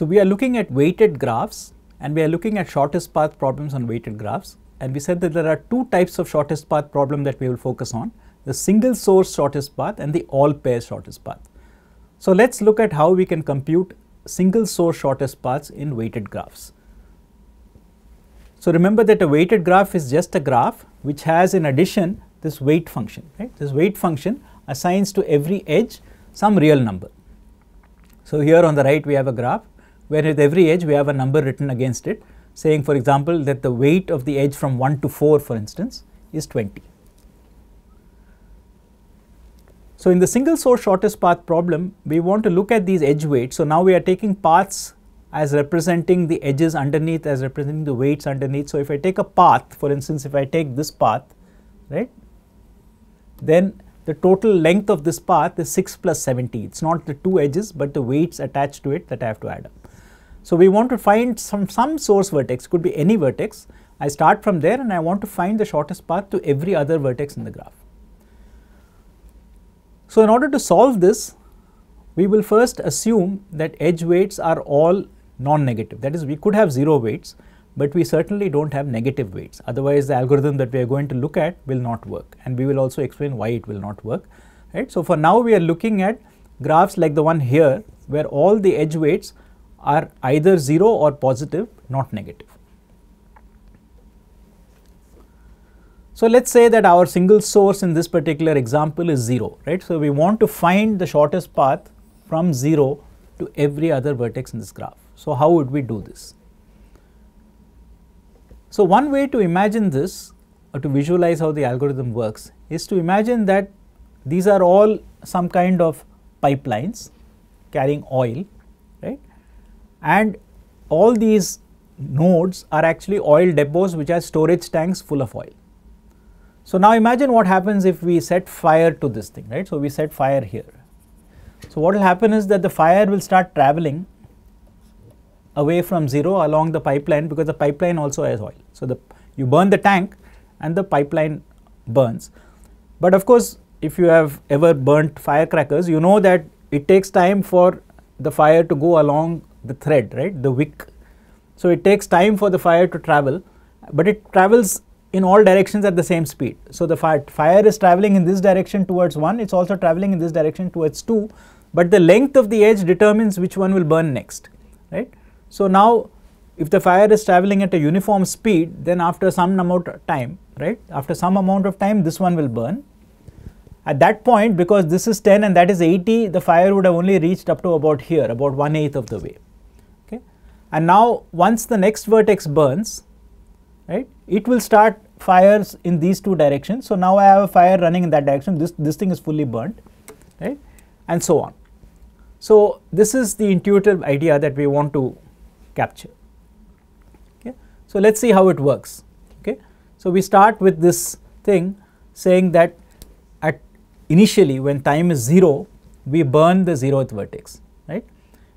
So, we are looking at weighted graphs and we are looking at shortest path problems on weighted graphs and we said that there are two types of shortest path problem that we will focus on the single source shortest path and the all pair shortest path. So, let us look at how we can compute single source shortest paths in weighted graphs. So, remember that a weighted graph is just a graph which has in addition this weight function right this weight function assigns to every edge some real number. So, here on the right we have a graph where at every edge we have a number written against it saying for example that the weight of the edge from 1 to 4 for instance is 20. So, in the single source shortest path problem we want to look at these edge weights. So, now we are taking paths as representing the edges underneath as representing the weights underneath. So, if I take a path for instance if I take this path right then the total length of this path is 6 plus 70. It is not the two edges, but the weights attached to it that I have to add up. So, we want to find some, some source vertex, could be any vertex. I start from there and I want to find the shortest path to every other vertex in the graph. So, in order to solve this, we will first assume that edge weights are all non-negative. That is, we could have 0 weights, but we certainly do not have negative weights. Otherwise, the algorithm that we are going to look at will not work and we will also explain why it will not work. Right. So, for now we are looking at graphs like the one here where all the edge weights are either 0 or positive not negative. So, let us say that our single source in this particular example is 0 right. So, we want to find the shortest path from 0 to every other vertex in this graph. So, how would we do this? So, one way to imagine this or to visualize how the algorithm works is to imagine that these are all some kind of pipelines carrying oil and all these nodes are actually oil depots which are storage tanks full of oil. So, now imagine what happens if we set fire to this thing right. So, we set fire here. So, what will happen is that the fire will start traveling away from 0 along the pipeline because the pipeline also has oil. So, the you burn the tank and the pipeline burns. But of course, if you have ever burnt firecrackers, you know that it takes time for the fire to go along the thread, right, the wick. So, it takes time for the fire to travel, but it travels in all directions at the same speed. So, the fire, fire is traveling in this direction towards 1, it is also traveling in this direction towards 2, but the length of the edge determines which one will burn next, right. So, now if the fire is traveling at a uniform speed then after some amount of time right after some amount of time this one will burn. At that point because this is 10 and that is 80 the fire would have only reached up to about here about 1 8th of the way. And now once the next vertex burns right it will start fires in these two directions. So, now I have a fire running in that direction this, this thing is fully burnt right and so on. So, this is the intuitive idea that we want to capture. Okay. So, let us see how it works. Okay. So, we start with this thing saying that at initially when time is 0 we burn the 0th vertex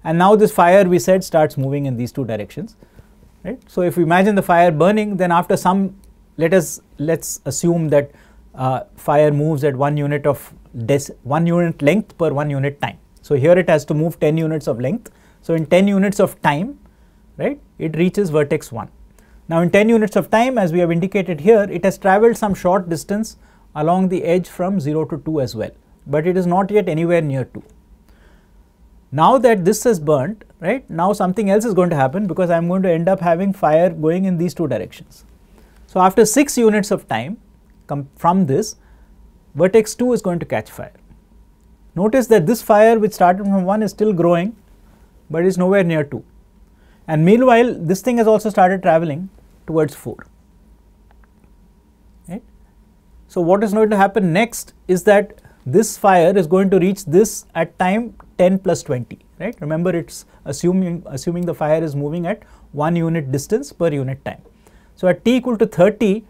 and now this fire we said starts moving in these two directions right. So, if we imagine the fire burning then after some let us let us assume that uh, fire moves at 1 unit of this 1 unit length per 1 unit time. So, here it has to move 10 units of length. So, in 10 units of time right, it reaches vertex 1. Now, in 10 units of time as we have indicated here, it has travelled some short distance along the edge from 0 to 2 as well, but it is not yet anywhere near 2. Now that this is burnt, right, now something else is going to happen because I am going to end up having fire going in these two directions. So, after 6 units of time from this, vertex 2 is going to catch fire. Notice that this fire which started from 1 is still growing, but is nowhere near 2 and meanwhile this thing has also started traveling towards 4 right. So, what is going to happen next is that this fire is going to reach this at time 10 plus 20 right remember it is assuming assuming the fire is moving at 1 unit distance per unit time. So, at t equal to 30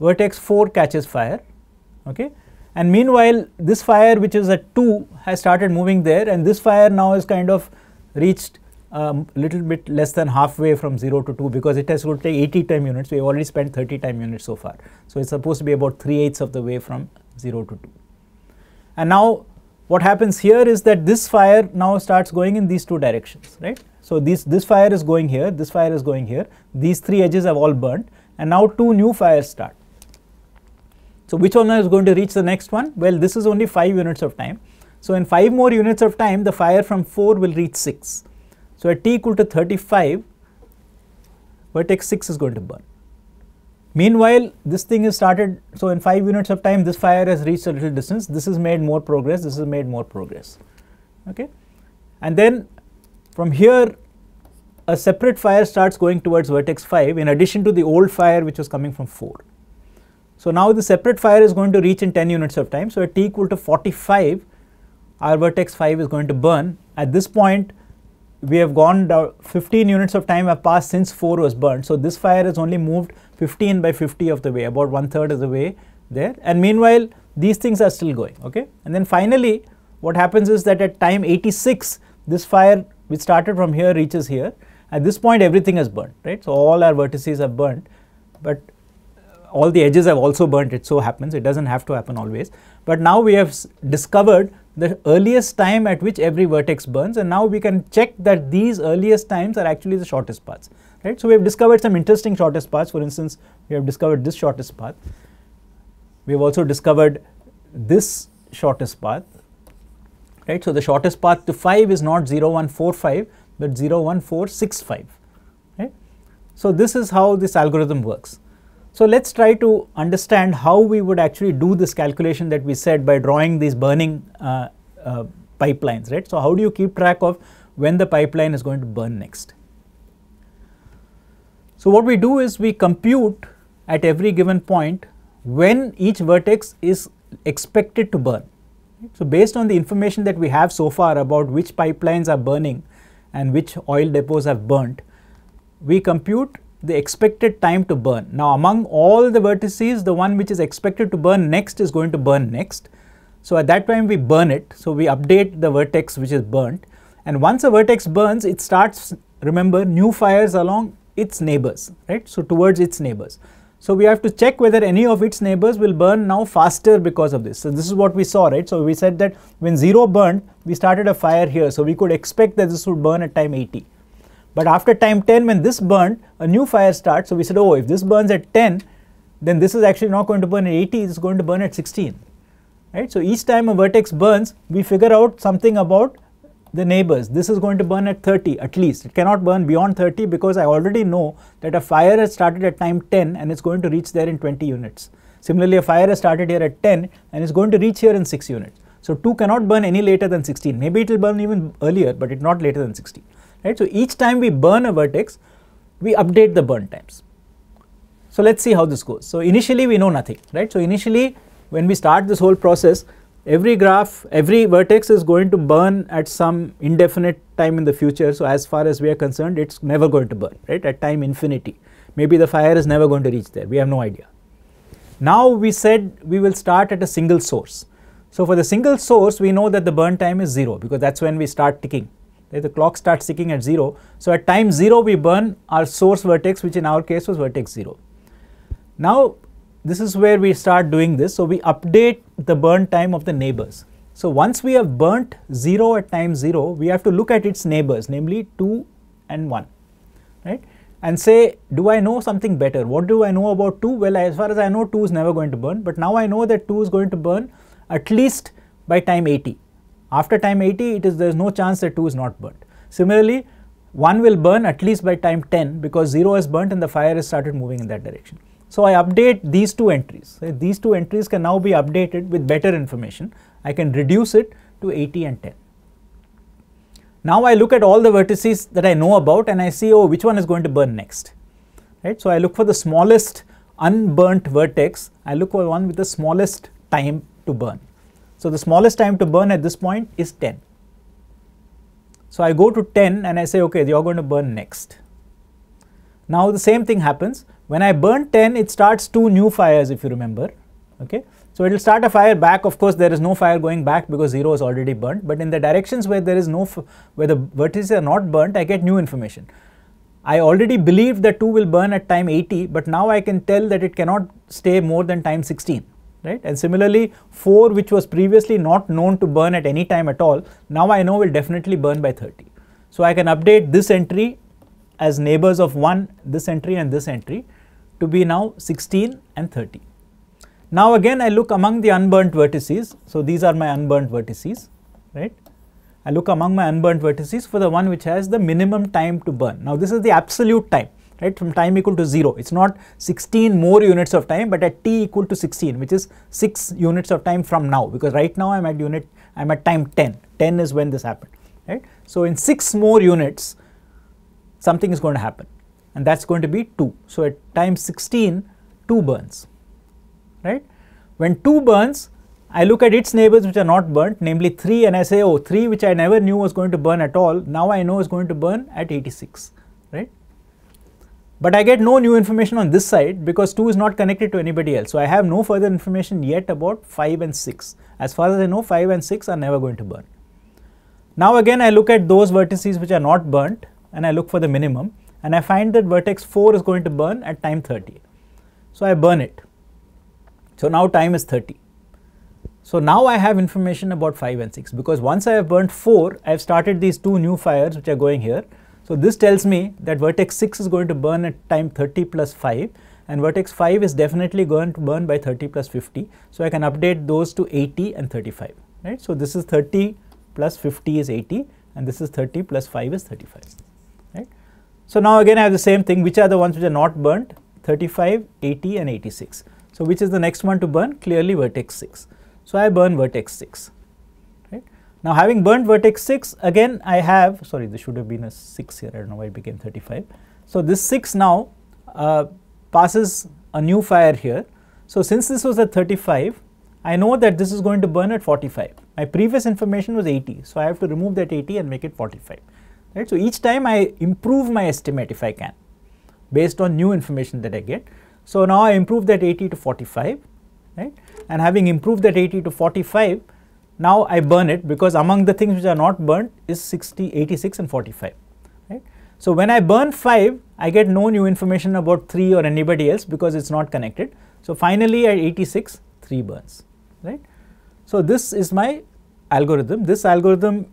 vertex 4 catches fire okay and meanwhile this fire which is at 2 has started moving there and this fire now is kind of reached a um, little bit less than halfway from 0 to 2 because it has to take 80 time units. We have already spent 30 time units so far. So, it is supposed to be about 3 eighths of the way from 0 to 2. And now what happens here is that this fire now starts going in these two directions, right? So this, this fire is going here, this fire is going here, these three edges have all burnt and now two new fires start. So which one is going to reach the next one? Well, this is only 5 units of time. So in 5 more units of time, the fire from 4 will reach 6. So at t equal to 35, vertex 6 is going to burn. Meanwhile, this thing is started, so in 5 units of time, this fire has reached a little distance. This has made more progress, this has made more progress. Okay? And then from here, a separate fire starts going towards vertex 5 in addition to the old fire which was coming from 4. So now the separate fire is going to reach in 10 units of time. So at t equal to 45, our vertex 5 is going to burn. At this point, we have gone down 15 units of time have passed since 4 was burned. So this fire has only moved 15 by 50 of the way, about one third of the way there. And meanwhile, these things are still going. Okay. And then finally, what happens is that at time 86, this fire which started from here reaches here. At this point, everything has burnt, right? So all our vertices have burnt, but all the edges have also burnt. It so happens. It doesn't have to happen always. But now we have discovered the earliest time at which every vertex burns and now we can check that these earliest times are actually the shortest paths right. So, we have discovered some interesting shortest paths for instance we have discovered this shortest path, we have also discovered this shortest path right. So, the shortest path to 5 is not 0145 but 01465 right. So, this is how this algorithm works. So let's try to understand how we would actually do this calculation that we said by drawing these burning uh, uh, pipelines, right? So how do you keep track of when the pipeline is going to burn next? So what we do is we compute at every given point when each vertex is expected to burn. So based on the information that we have so far about which pipelines are burning and which oil depots have burnt, we compute the expected time to burn. Now among all the vertices, the one which is expected to burn next is going to burn next. So at that time we burn it. So we update the vertex which is burnt. And once a vertex burns, it starts, remember, new fires along its neighbors, right? So towards its neighbors. So we have to check whether any of its neighbors will burn now faster because of this. So this is what we saw, right? So we said that when 0 burned, we started a fire here. So we could expect that this would burn at time 80. But after time 10 when this burned, a new fire starts. So we said, oh, if this burns at 10, then this is actually not going to burn at 80, it's going to burn at 16. Right? So each time a vertex burns, we figure out something about the neighbors. This is going to burn at 30 at least. It cannot burn beyond 30 because I already know that a fire has started at time 10 and it's going to reach there in 20 units. Similarly, a fire has started here at 10 and it's going to reach here in 6 units. So 2 cannot burn any later than 16. Maybe it will burn even earlier, but it's not later than 16 right. So, each time we burn a vertex, we update the burn times. So, let us see how this goes. So, initially we know nothing, right. So, initially when we start this whole process, every graph, every vertex is going to burn at some indefinite time in the future. So, as far as we are concerned, it is never going to burn, right, at time infinity. Maybe the fire is never going to reach there, we have no idea. Now, we said we will start at a single source. So, for the single source, we know that the burn time is 0 because that is when we start ticking the clock starts ticking at 0. So at time 0 we burn our source vertex which in our case was vertex 0. Now this is where we start doing this. So we update the burn time of the neighbors. So once we have burnt 0 at time 0, we have to look at its neighbors namely 2 and 1 right and say do I know something better? What do I know about 2? Well as far as I know 2 is never going to burn but now I know that 2 is going to burn at least by time 80 after time 80, it is there is no chance that 2 is not burnt. Similarly, 1 will burn at least by time 10 because 0 is burnt and the fire has started moving in that direction. So I update these two entries. These two entries can now be updated with better information. I can reduce it to 80 and 10. Now I look at all the vertices that I know about and I see, oh, which one is going to burn next. Right? So I look for the smallest unburnt vertex. I look for one with the smallest time to burn. So the smallest time to burn at this point is 10. So I go to 10 and I say, okay, you're going to burn next. Now the same thing happens. When I burn 10, it starts two new fires, if you remember. Okay. So it will start a fire back. Of course, there is no fire going back because 0 is already burnt. But in the directions where there is no, where the vertices are not burnt, I get new information. I already believed that 2 will burn at time 80, but now I can tell that it cannot stay more than time 16 right? And similarly 4 which was previously not known to burn at any time at all, now I know will definitely burn by 30. So I can update this entry as neighbors of 1, this entry and this entry to be now 16 and 30. Now again I look among the unburnt vertices. So these are my unburnt vertices, right? I look among my unburnt vertices for the one which has the minimum time to burn. Now this is the absolute time right from time equal to 0. It is not 16 more units of time but at t equal to 16 which is 6 units of time from now because right now I am at unit I am at time 10, 10 is when this happened right. So in 6 more units something is going to happen and that is going to be 2. So at time 16 2 burns right. When 2 burns I look at its neighbors which are not burnt namely 3 and I say oh 3 which I never knew was going to burn at all now I know is going to burn at 86 right. But I get no new information on this side because 2 is not connected to anybody else. So I have no further information yet about 5 and 6. As far as I know 5 and 6 are never going to burn. Now again I look at those vertices which are not burnt and I look for the minimum and I find that vertex 4 is going to burn at time 30. So I burn it. So now time is 30. So now I have information about 5 and 6 because once I have burnt 4 I have started these two new fires which are going here so this tells me that vertex 6 is going to burn at time 30 plus 5 and vertex 5 is definitely going to burn by 30 plus 50. So I can update those to 80 and 35, right. So this is 30 plus 50 is 80 and this is 30 plus 5 is 35, right. So now again I have the same thing which are the ones which are not burnt 35, 80 and 86. So which is the next one to burn? Clearly vertex 6. So I burn vertex 6. Now having burnt vertex 6 again I have sorry this should have been a 6 here I do not know why it became 35. So this 6 now uh, passes a new fire here. So since this was at 35 I know that this is going to burn at 45. My previous information was 80 so I have to remove that 80 and make it 45 right. So each time I improve my estimate if I can based on new information that I get. So now I improve that 80 to 45 right and having improved that 80 to 45 now I burn it because among the things which are not burnt is 60, 86 and 45. Right? So when I burn 5, I get no new information about 3 or anybody else because it's not connected. So finally at 86, 3 burns. Right? So this is my algorithm. This algorithm,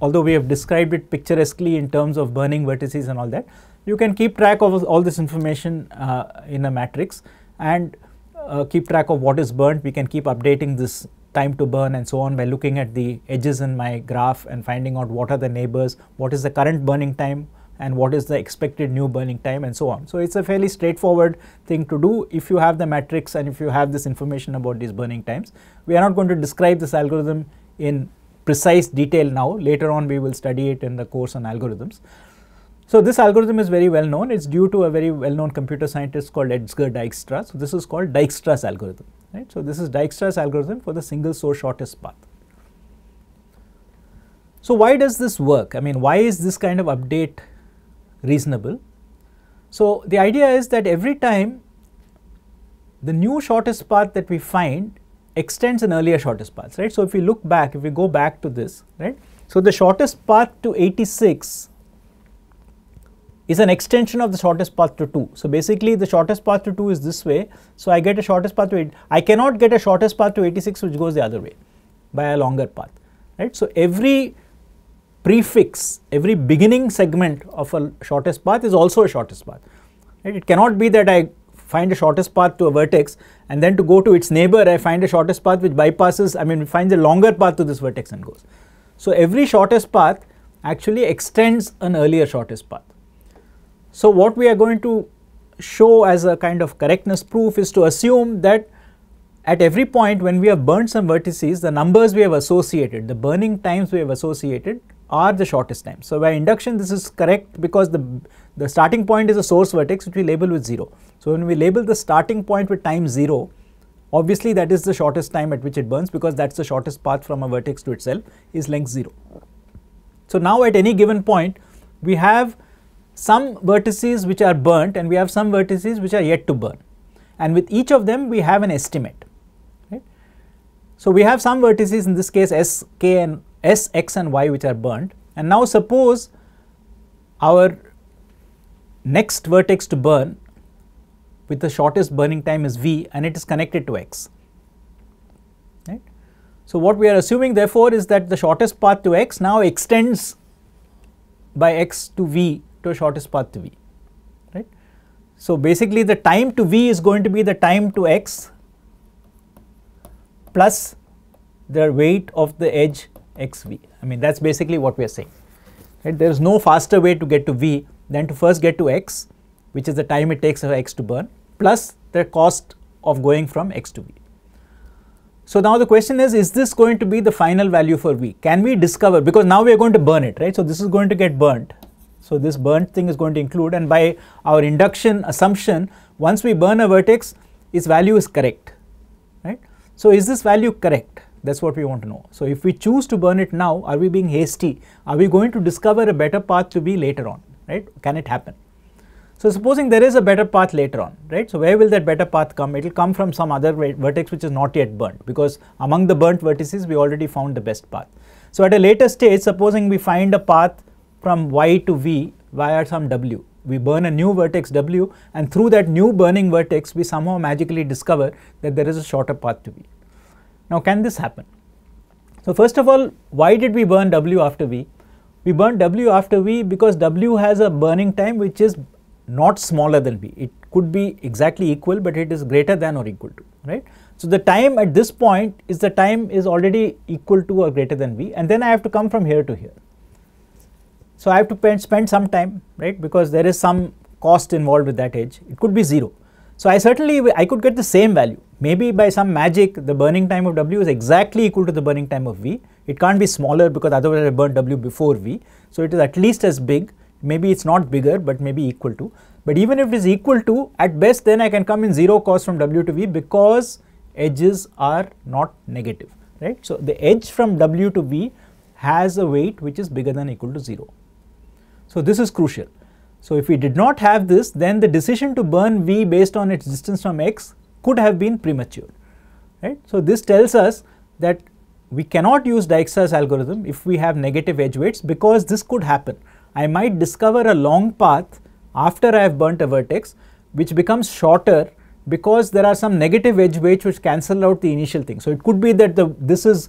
although we have described it picturesquely in terms of burning vertices and all that, you can keep track of all this information uh, in a matrix and uh, keep track of what is burnt. We can keep updating this time to burn and so on by looking at the edges in my graph and finding out what are the neighbors, what is the current burning time and what is the expected new burning time and so on. So it's a fairly straightforward thing to do if you have the matrix and if you have this information about these burning times. We are not going to describe this algorithm in precise detail now, later on we will study it in the course on algorithms. So this algorithm is very well known, it's due to a very well known computer scientist called Edsger Dijkstra. So this is called Dijkstra's algorithm. Right? So, this is Dijkstra's algorithm for the single source shortest path. So, why does this work? I mean, why is this kind of update reasonable? So, the idea is that every time the new shortest path that we find extends an earlier shortest path, right. So, if we look back, if we go back to this, right. So, the shortest path to 86 is an extension of the shortest path to 2. So basically the shortest path to 2 is this way. So I get a shortest path to 8. I cannot get a shortest path to 86 which goes the other way by a longer path, right. So every prefix, every beginning segment of a shortest path is also a shortest path, right. It cannot be that I find a shortest path to a vertex and then to go to its neighbor I find a shortest path which bypasses, I mean finds a longer path to this vertex and goes. So every shortest path actually extends an earlier shortest path. So what we are going to show as a kind of correctness proof is to assume that at every point when we have burned some vertices, the numbers we have associated, the burning times we have associated are the shortest times. So by induction this is correct because the, the starting point is a source vertex which we label with 0. So when we label the starting point with time 0, obviously that is the shortest time at which it burns because that's the shortest path from a vertex to itself is length 0. So now at any given point we have some vertices which are burnt and we have some vertices which are yet to burn and with each of them we have an estimate. Right? So, we have some vertices in this case S, K and S, X and Y which are burnt and now suppose our next vertex to burn with the shortest burning time is V and it is connected to X. So, what we are assuming therefore is that the shortest path to x now extends by x to v to shortest path to v, right. So, basically the time to v is going to be the time to x plus the weight of the edge xv. I mean that is basically what we are saying. Right? There is no faster way to get to v than to first get to x which is the time it takes for x to burn plus the cost of going from x to v. So now the question is, is this going to be the final value for v? Can we discover, because now we are going to burn it, right? So this is going to get burnt. So this burnt thing is going to include and by our induction assumption, once we burn a vertex, its value is correct, right? So is this value correct? That's what we want to know. So if we choose to burn it now, are we being hasty? Are we going to discover a better path to be later on, right? Can it happen? So supposing there is a better path later on, right? So where will that better path come? It will come from some other vertex which is not yet burnt because among the burnt vertices we already found the best path. So at a later stage, supposing we find a path from y to v via some w, we burn a new vertex w and through that new burning vertex we somehow magically discover that there is a shorter path to v. Now can this happen? So first of all, why did we burn w after v? We burned w after v because w has a burning time which is not smaller than v. It could be exactly equal, but it is greater than or equal to, right? So the time at this point is the time is already equal to or greater than v, and then I have to come from here to here. So I have to spend some time, right? Because there is some cost involved with that edge. It could be zero. So I certainly I could get the same value. Maybe by some magic, the burning time of w is exactly equal to the burning time of v. It can't be smaller because otherwise I burned w before v. So it is at least as big maybe it's not bigger but maybe equal to but even if it is equal to at best then I can come in 0 cost from W to V because edges are not negative right. So the edge from W to V has a weight which is bigger than equal to 0. So this is crucial. So if we did not have this then the decision to burn V based on its distance from X could have been premature right. So this tells us that we cannot use Dijkstra's algorithm if we have negative edge weights because this could happen I might discover a long path after I have burnt a vertex which becomes shorter because there are some negative edge weights which cancel out the initial thing. So it could be that the this is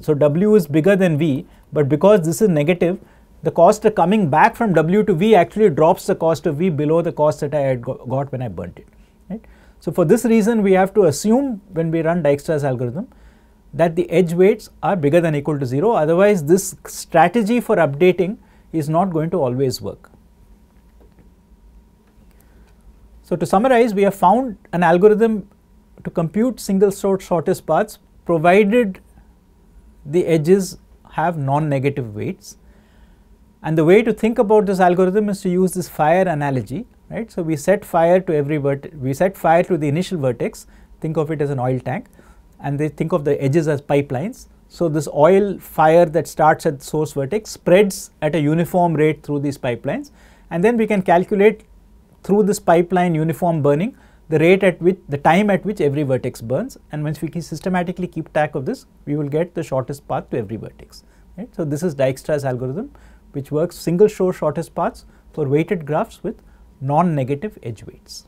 so W is bigger than V but because this is negative the cost coming back from W to V actually drops the cost of V below the cost that I had got when I burnt it. Right? So for this reason we have to assume when we run Dijkstra's algorithm that the edge weights are bigger than equal to 0 otherwise this strategy for updating is not going to always work. So to summarize, we have found an algorithm to compute single source shortest paths provided the edges have non-negative weights. And the way to think about this algorithm is to use this fire analogy, right. So we set fire to every vertex, we set fire to the initial vertex, think of it as an oil tank and they think of the edges as pipelines so this oil fire that starts at source vertex spreads at a uniform rate through these pipelines and then we can calculate through this pipeline uniform burning the rate at which the time at which every vertex burns and once we can systematically keep track of this we will get the shortest path to every vertex right. So this is Dijkstra's algorithm which works single source shortest paths for weighted graphs with non-negative edge weights.